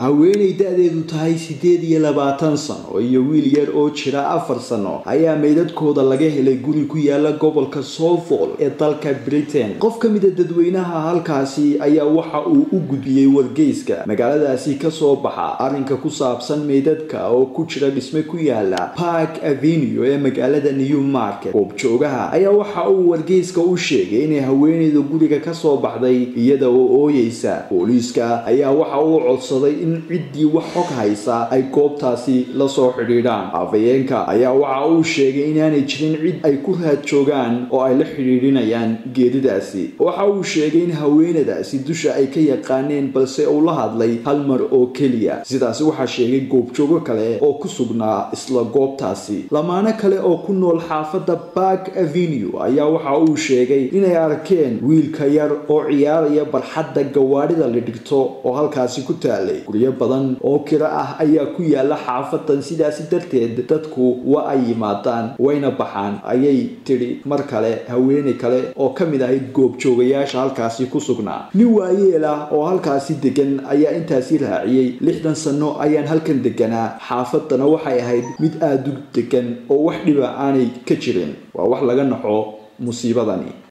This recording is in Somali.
haweenay da-deedu tahay siddeed iyo labaatan sano iyo wiil yar oo jira afar sano ayaa meydadkooda laga helay guri ku yaalla gobolka soufol ee dalka britain. Qof ka mida dadweynaha halkaasi ayaa waxa uu u gudbiyey wargeyska. Magaaladaasi ka soo baxa arrinka ku saabsan meydadka oo ku jira dhisme ku yaalla park avenue ee magaalada new market. Goobjoogaha ayaa waxa uu wargeyska u sheegay inay haweenayda guriga ka soo baxday iyada oo ooyeysa. Booliiska ayaa waxa uu codsaday in ciddii wax xog haysa ay goobtaasi la soo xidhiidhaan. Afayeenka ayaa waxa uu sheegay inaanay jirin cid ay ku raad joogaan oo ay la xidhiidhinayaan geeridaasi waxa uu sheegay in haweenadaasi dusha ay ka yaqaaneen balse uu la hadlay hal mar oo keliya. Sidaasi waxaa sheegay goobjoogo kale oo ku sugnaa isla goobtaasi. Lamaano kale oo ku nool xaafadda bark avenue ayaa waxa uu sheegay inay arkeen wiilka yar oo ciyaaraya barxadda gawaadhida la dhigto oo halkaasi ku taalay guryo badan oo kiro ah ayaa ku yaalla xaafadan sidaasi darteed dadku waa ay yimaadaan wayna baxaan ayay tidhi mar kale haweeney kale oo ka mid ahayd goobjoogayaasha halkaasi ku sugnaa. Nin waayeel ah oo halkaasi degan ayaa intaasi raaciyey lixdan sano ayaan halkan deganaa xaafadana waxay ahayd mid aada u degan oo wax dhiba aanay ka jirin. Waa wax laga naxo musiibadani